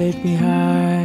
take me high.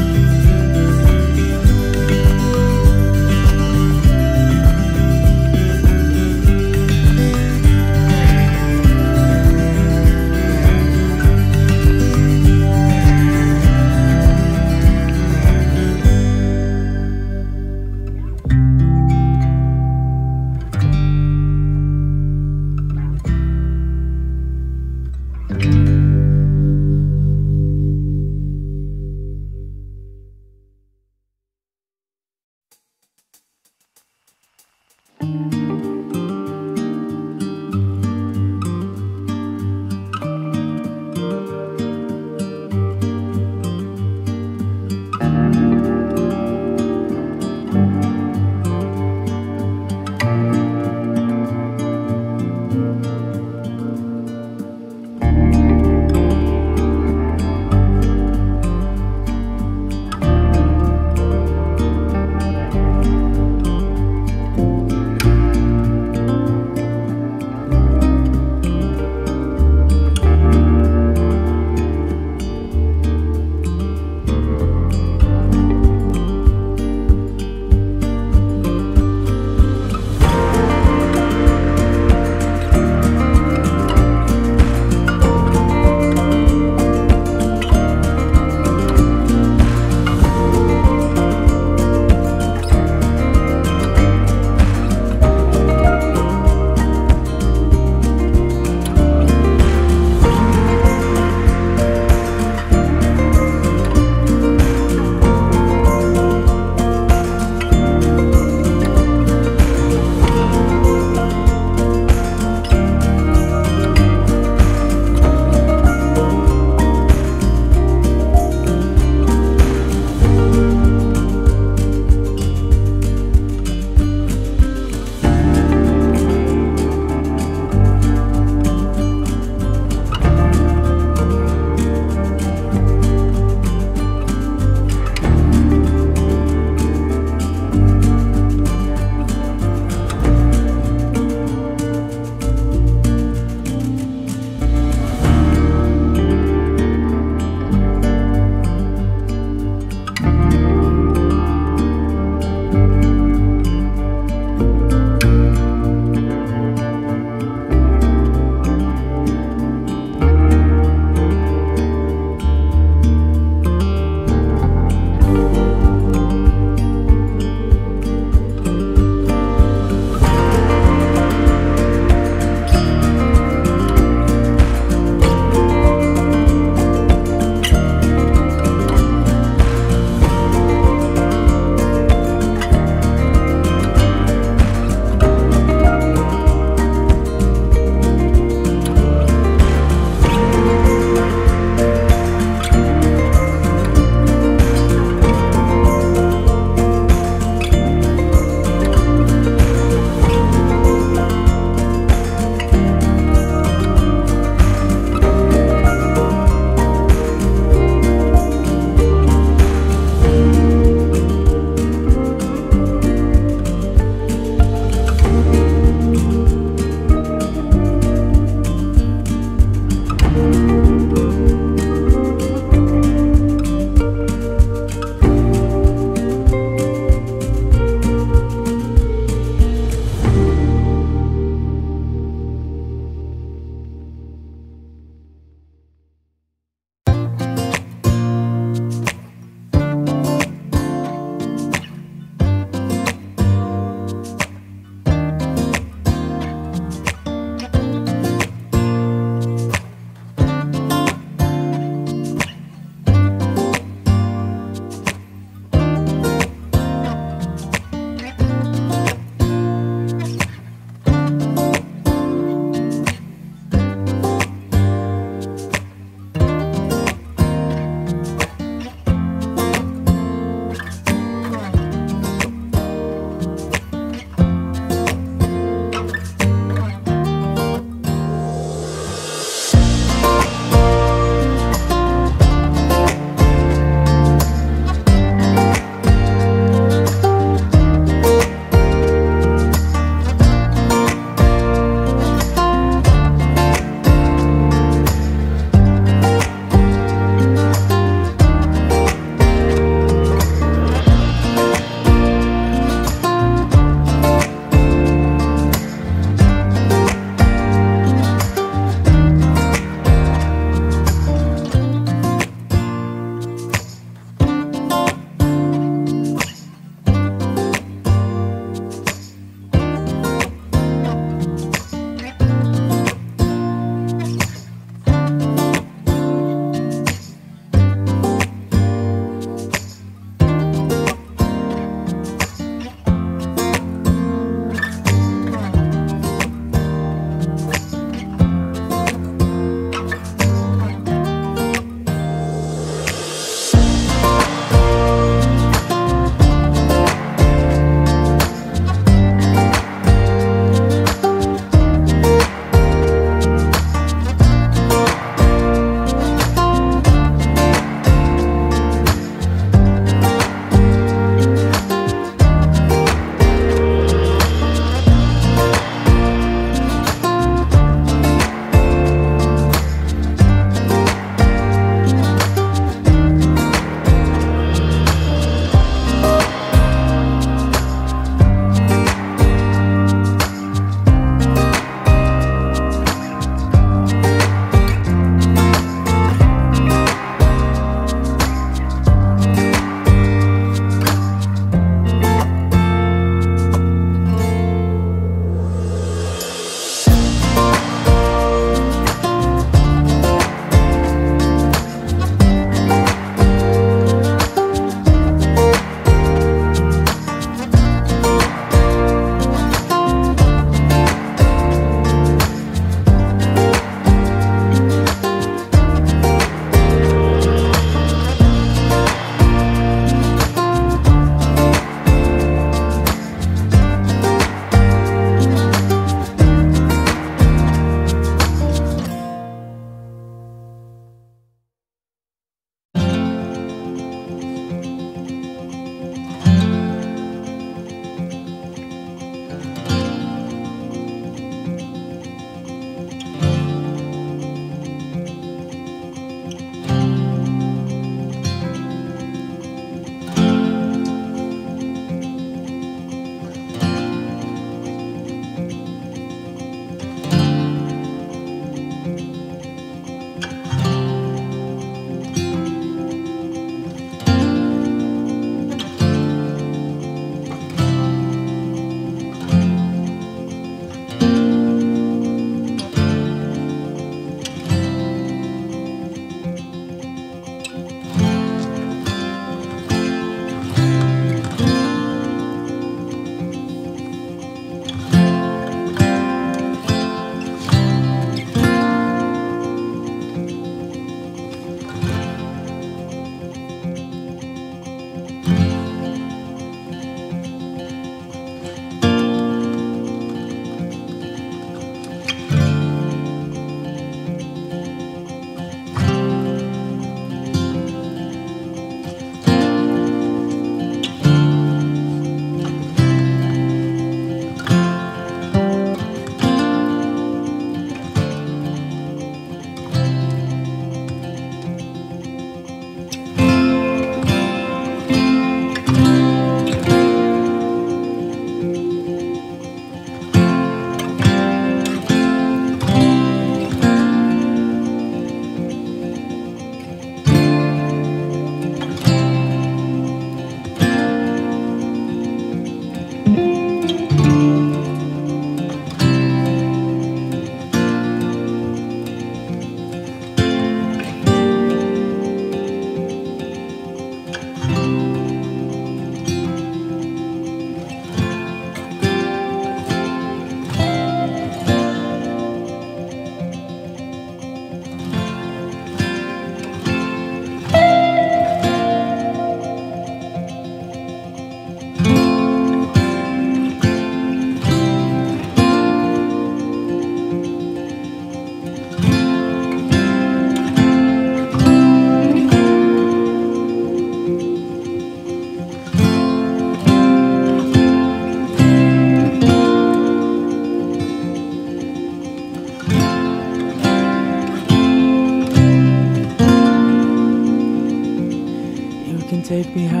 Take me high.